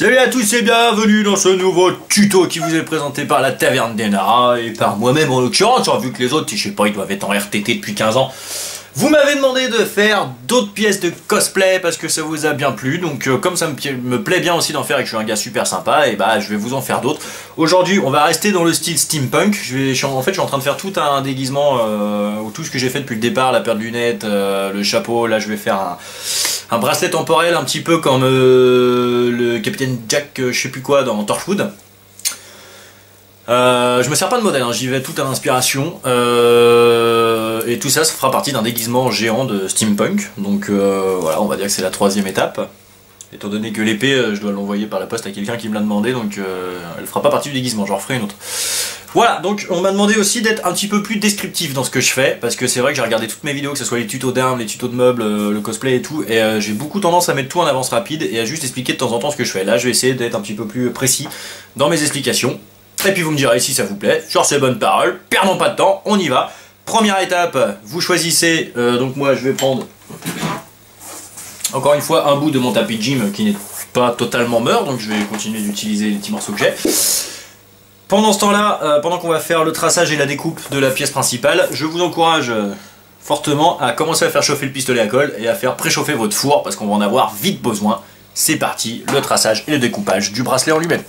Salut à tous et bienvenue dans ce nouveau tuto qui vous est présenté par la Taverne des Nara et par moi-même en l'occurrence, vu que les autres, je sais pas, ils doivent être en RTT depuis 15 ans. Vous m'avez demandé de faire d'autres pièces de cosplay parce que ça vous a bien plu, donc euh, comme ça me, plaît bien aussi d'en faire et que je suis un gars super sympa, et bah je vais vous en faire d'autres. Aujourd'hui, on va rester dans le style steampunk. En fait, je suis en train de faire tout un déguisement, euh, ou tout ce que j'ai fait depuis le départ, la paire de lunettes, euh, le chapeau. Là, je vais faire un, un bracelet temporel, un petit peu comme le capitaine Jack, je sais plus quoi, dans Torchwood. Euh, je me sers pas de modèle, hein, j'y vais tout à l'inspiration. Euh, et tout ça, ça fera partie d'un déguisement géant de steampunk. Donc euh, voilà, on va dire que c'est la troisième étape. Étant donné que l'épée, je dois l'envoyer par la poste à quelqu'un qui me l'a demandé, donc elle fera pas partie du déguisement, j'en referai une autre. Voilà, donc on m'a demandé aussi d'être un petit peu plus descriptif dans ce que je fais, parce que c'est vrai que j'ai regardé toutes mes vidéos, que ce soit les tutos d'armes, les tutos de meubles, le cosplay et tout, et j'ai beaucoup tendance à mettre tout en avance rapide et à juste expliquer de temps en temps ce que je fais. Là, je vais essayer d'être un petit peu plus précis dans mes explications. Et puis vous me direz si ça vous plaît, sur ces bonnes paroles, perdons pas de temps, on y va. Première étape, vous choisissez, euh, donc moi je vais prendre encore une fois un bout de mon tapis de gym qui n'est pas totalement mort, donc je vais continuer d'utiliser les petits morceaux que j'ai. Pendant ce temps-là, euh, pendant qu'on va faire le traçage et la découpe de la pièce principale, je vous encourage euh, fortement à commencer à faire chauffer le pistolet à colle et à faire préchauffer votre four parce qu'on va en avoir vite besoin. C'est parti, le traçage et le découpage du bracelet en lui-même.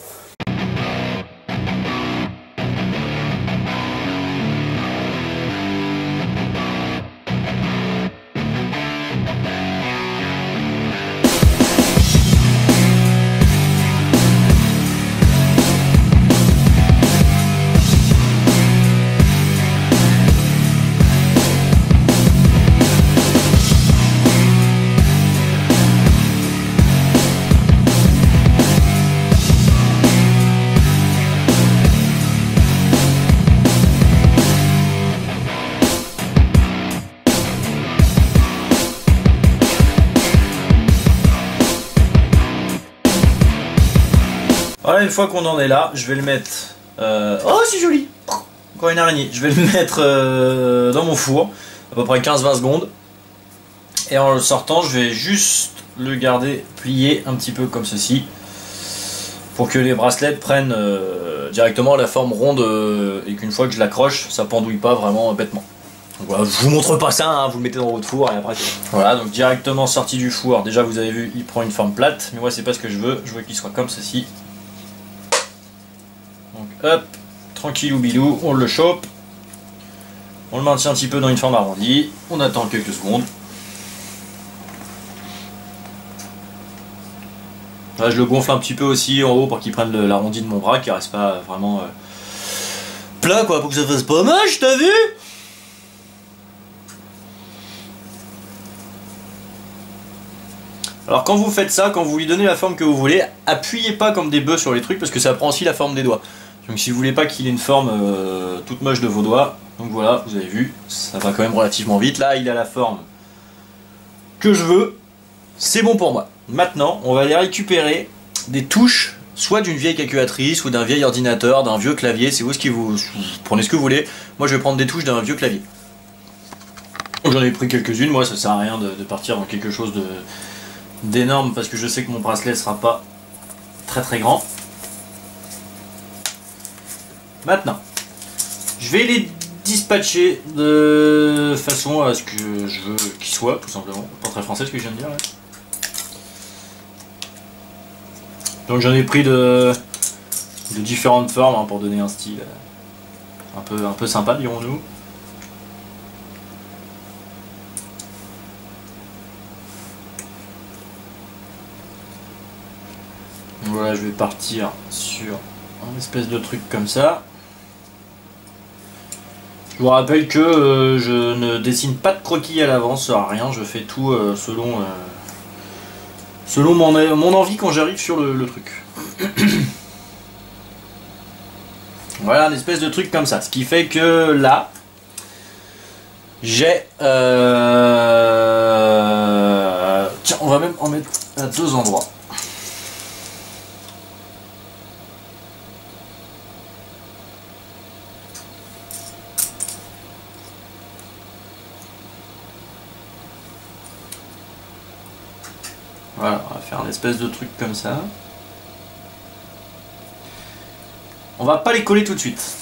Voilà, une fois qu'on en est là, je vais le mettre... Euh, oh, c'est joli Encore une araignée. Je vais le mettre euh, dans mon four, à peu près 15-20 secondes. Et en le sortant, je vais juste le garder plié un petit peu comme ceci. Pour que les bracelets prennent euh, directement la forme ronde et qu'une fois que je l'accroche, ça pendouille pas vraiment bêtement. Donc voilà, je vous montre pas ça, hein, vous le mettez dans votre four et après Voilà, donc directement sorti du four, déjà vous avez vu, il prend une forme plate, mais moi c'est pas ce que je veux, je veux qu'il soit comme ceci. Hop, tranquille ou bilou, on le chope. On le maintient un petit peu dans une forme arrondie. On attend quelques secondes. Là, je le gonfle un petit peu aussi en haut pour qu'il prenne l'arrondi de mon bras, qu'il reste pas vraiment euh, plat quoi, pour que ça fasse pas moche, t'as vu? Alors quand vous faites ça, quand vous lui donnez la forme que vous voulez, appuyez pas comme des bœufs sur les trucs parce que ça prend aussi la forme des doigts. Donc si vous voulez pas qu'il ait une forme euh, toute moche de vos doigts, donc voilà, vous avez vu, ça va quand même relativement vite. Là, il a la forme que je veux, c'est bon pour moi. Maintenant, on va aller récupérer des touches, soit d'une vieille calculatrice, ou d'un vieil ordinateur, d'un vieux clavier, c'est vous qui vous... prenez ce que vous voulez. Moi, je vais prendre des touches d'un vieux clavier. J'en ai pris quelques-unes, moi ça sert à rien de, partir dans quelque chose d'énorme parce que je sais que mon bracelet sera pas très très grand. Maintenant, je vais les dispatcher de façon à ce que je veux qu'ils soient, tout simplement. Pas très français ce que je viens de dire. Donc j'en ai pris de, de différentes formes hein, pour donner un style euh, un peu, un peu sympa, dirons-nous. Voilà, je vais partir sur un espèce de truc comme ça. Je vous rappelle que euh, je ne dessine pas de croquis à l'avance, rien, je fais tout euh, selon, euh, selon mon, mon, envie quand j'arrive sur le, truc. voilà, un espèce de truc comme ça. Ce qui fait que là, j'ai... Tiens, on va même en mettre à deux endroits. Voilà, on va faire un espèce de truc comme ça. on va pas les coller tout de suite.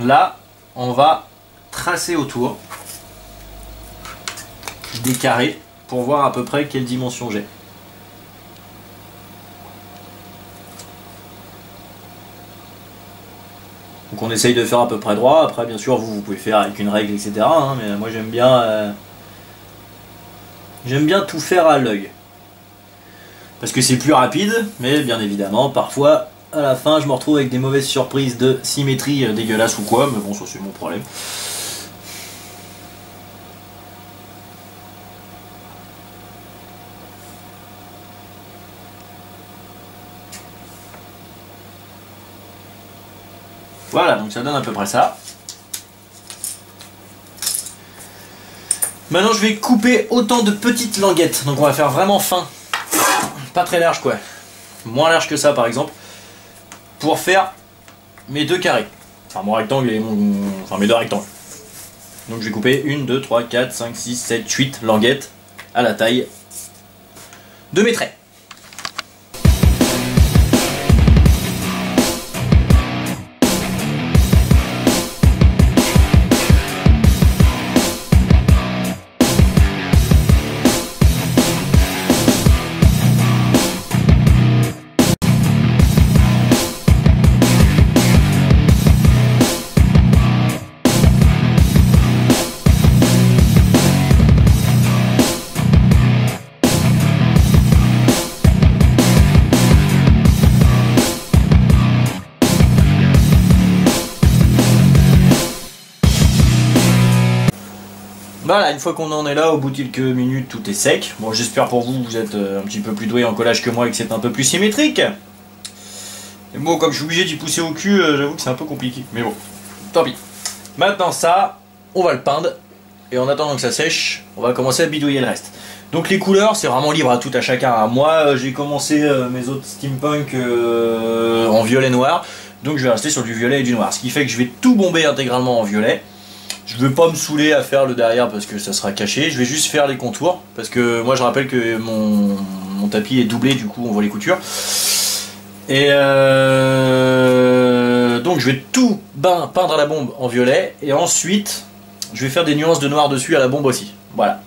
Là, on va tracer autour des carrés pour voir à peu près quelle dimension j'ai. Donc on essaye de faire à peu près droit. Après, bien sûr, vous, pouvez faire avec une règle, etc. hein, mais moi, j'aime bien, euh, j'aime bien tout faire à l'œil. Parce que c'est plus rapide, mais bien évidemment, parfois, à la fin, je me retrouve avec des mauvaises surprises de symétrie dégueulasse ou quoi. Mais bon, ça, c'est mon problème. Voilà, donc ça donne à peu près ça. Maintenant, je vais couper autant de petites languettes. Donc, on va faire vraiment fin. Pas très large, quoi. Moins large que ça, par exemple. Pour faire mes deux carrés. Enfin, mon rectangle et mon... Enfin, mes deux rectangles. Donc, je vais couper 1, 2, 3, 4, 5, 6, 7, 8 languettes à la taille de mes traits. Voilà, une fois qu'on en est là, au bout de quelques minutes, tout est sec. Bon, j'espère pour vous, vous êtes euh, un petit peu plus doué en collage que moi et que c'est un peu plus symétrique. Et bon, comme je suis obligé d'y pousser au cul, euh, j'avoue que c'est un peu compliqué. Mais bon, tant pis. Maintenant ça, on va le peindre. Et en attendant que ça sèche, on va commencer à bidouiller le reste. Donc les couleurs, c'est vraiment libre à tout à chacun. Moi, euh, j'ai commencé mes autres steampunk en violet noir. Donc je vais rester sur du violet et du noir. Ce qui fait que je vais tout bomber intégralement en violet. Je veux pas me saouler à faire le derrière parce que ça sera caché. Je vais juste faire les contours. Parce que moi je rappelle que mon, tapis est doublé, du coup on voit les coutures. Et euh, donc je vais tout peindre à la bombe en violet. Et ensuite je vais faire des nuances de noir dessus à la bombe aussi. Voilà.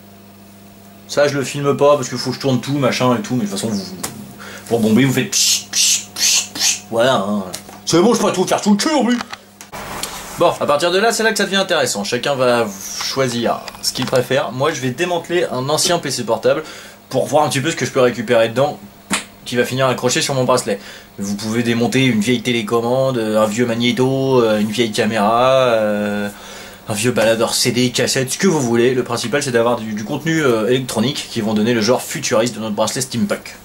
Ça je le filme pas parce qu'il faut que je tourne tout, machin et tout. Mais de toute façon, vous, pour bomber, vous faites... Voilà. Hein. C'est bon, je pourrais tout faire sous le cul en plus. Bon, à partir de là, c'est là que ça devient intéressant. Chacun va choisir ce qu'il préfère. Moi, je vais démanteler un ancien PC portable pour voir un petit peu ce que je peux récupérer dedans qui va finir accroché sur mon bracelet. Vous pouvez démonter une vieille télécommande, un vieux magnéto, euh, une vieille caméra, euh, un vieux baladeur CD, cassette, ce que vous voulez. Le principal, c'est d'avoir du, contenu euh, électronique qui vont donner le genre futuriste de notre bracelet steampunk.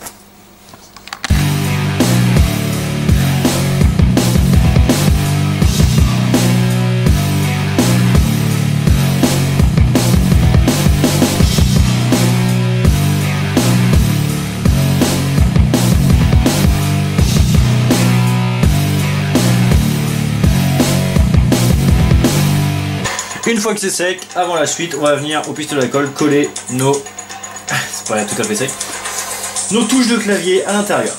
Une fois que c'est sec, avant la suite, on va venir au pistolet à colle coller nos... C'est pas tout à fait. Nos touches de clavier à l'intérieur.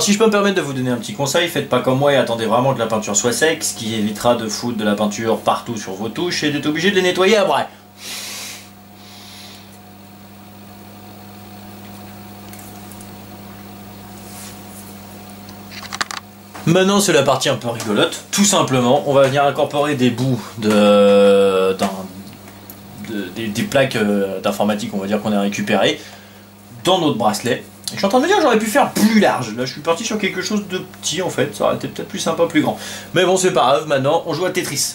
Alors si je peux me permettre de vous donner un petit conseil, faites pas comme moi et attendez vraiment que la peinture soit sec, ce qui évitera de foutre de la peinture partout sur vos touches et d'être obligé de les nettoyer après. Maintenant c'est la partie un peu rigolote, tout simplement, on va venir incorporer des bouts de, des, plaques euh, d'informatique on va dire qu'on a récupérées dans notre bracelet je suis en train de me dire j'aurais pu faire plus large. Là, je suis parti sur quelque chose de petit en fait. Ça aurait été peut-être plus sympa, plus grand. Mais bon, c'est pas grave. Maintenant, on joue à Tetris.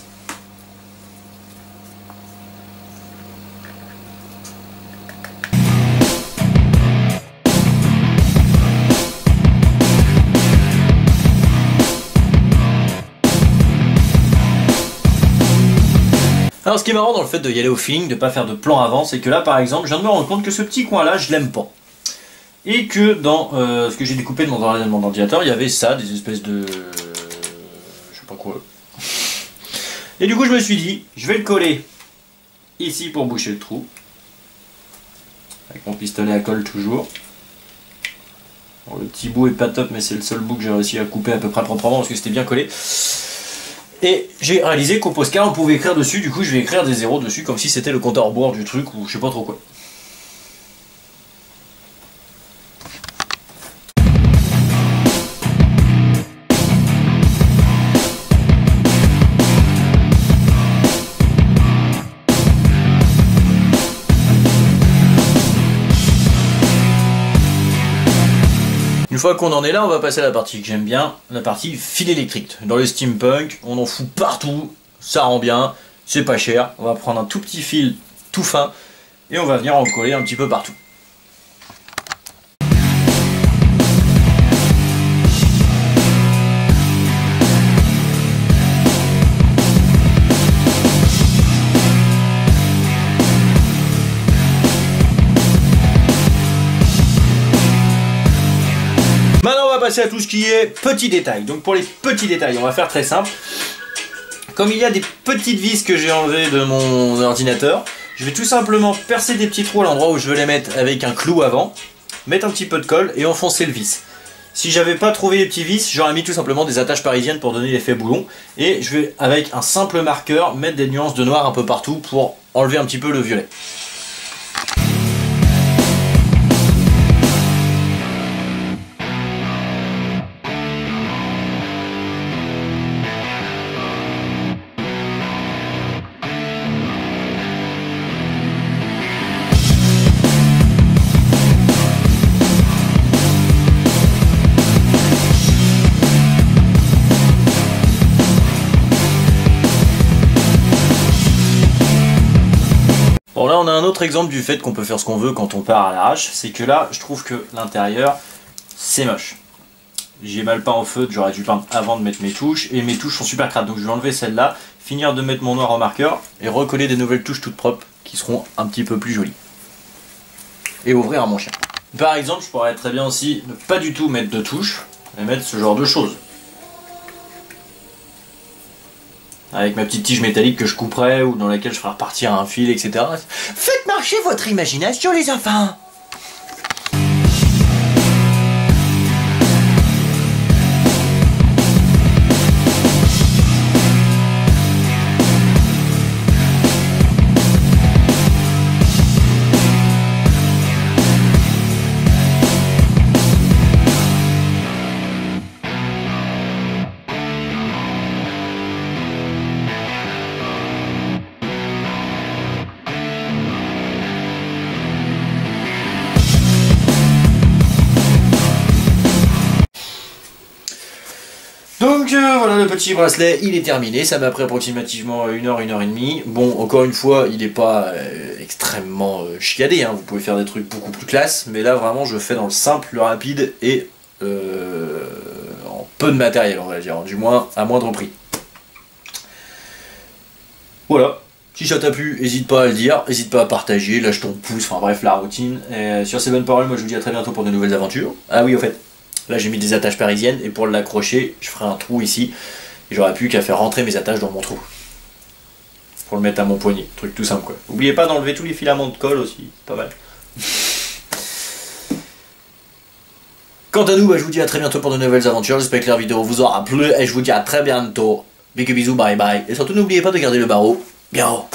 Alors ce qui est marrant dans le fait de y aller au feeling, de ne pas faire de plan avant, c'est que là par exemple, je viens de me rendre compte que ce petit coin là, je l'aime pas. Et que dans euh, ce que j'ai découpé de mon, ordinateur, il y avait ça, des espèces de... Je sais pas quoi. Et du coup je me suis dit, je vais le coller ici pour boucher le trou. Avec mon pistolet à colle toujours. le petit bout est pas top, mais c'est le seul bout que j'ai réussi à couper à peu près proprement parce que c'était bien collé. Et j'ai réalisé qu'au postcard on pouvait écrire dessus, du coup je vais écrire des zéros dessus comme si c'était le compteur bord du truc ou je sais pas trop quoi. Fois qu'on en est là, on va passer à la partie que j'aime bien, la partie fil électrique. Dans le steampunk, on en fout partout, ça rend bien, c'est pas cher. On va prendre un tout petit fil tout fin et on va venir en coller un petit peu partout. À tout ce qui est petits détails. Donc pour les petits détails, on va faire très simple. Comme il y a des petites vis que j'ai enlevées de mon ordinateur, je vais tout simplement percer des petits trous à l'endroit où je veux les mettre avec un clou avant, mettre un petit peu de colle et enfoncer le vis. Si j'avais pas trouvé les petits vis, j'aurais mis tout simplement des attaches parisiennes pour donner l'effet boulon. Et je vais, avec un simple marqueur, mettre des nuances de noir un peu partout pour enlever un petit peu le violet. Un autre exemple du fait qu'on peut faire ce qu'on veut quand on part à l'arrache, c'est que là je trouve que l'intérieur c'est moche. J'ai mal peint en feutre, j'aurais dû peindre avant de mettre mes touches, et mes touches sont super crades, donc je vais enlever celle-là, finir de mettre mon noir en marqueur, et recoller des nouvelles touches toutes propres, qui seront un petit peu plus jolies. Et ouvrir à mon chien. Par exemple, je pourrais très bien aussi ne pas du tout mettre de touches, mais mettre ce genre de choses. Avec ma petite tige métallique que je couperai ou dans laquelle je ferai repartir un fil, etc. Faites marcher votre imagination les enfants Donc euh, voilà le petit bracelet, il est terminé, ça m'a pris approximativement une heure, une heure et demie. Bon, encore une fois, il n'est pas euh, extrêmement euh, chiadé, hein. vous pouvez faire des trucs beaucoup plus classe, mais là vraiment je fais dans le simple, le rapide et en peu de matériel on va dire, du moins à moindre prix. Voilà, si ça t'a plu, n'hésite pas à le dire, n'hésite pas à partager, lâche ton pouce, enfin bref la routine. Sur ces bonnes paroles, moi je vous dis à très bientôt pour de nouvelles aventures. Ah oui au fait, Là j'ai mis des attaches parisiennes et pour l'accrocher, je ferai un trou ici. Et j'aurais plus qu'à faire rentrer mes attaches dans mon trou. Pour le mettre à mon poignet. Truc tout simple quoi. N'oubliez pas d'enlever tous les filaments de colle aussi, pas mal. Quant à nous, bah, je vous dis à très bientôt pour de nouvelles aventures. J'espère que la vidéo vous aura plu et je vous dis à très bientôt. Big bisous, bye bye. Et surtout n'oubliez pas de garder le barreau bien haut.